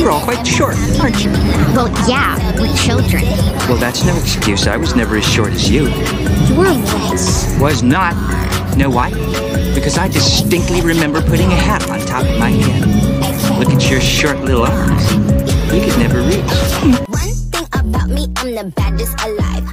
You're all quite short, aren't you? Well, yeah, we're children. Well, that's no excuse. I was never as short as you. You were once. Was not. Know why? Because I distinctly remember putting a hat on top of my head. Look at your short little arms. You could never reach. One thing about me, I'm the baddest alive.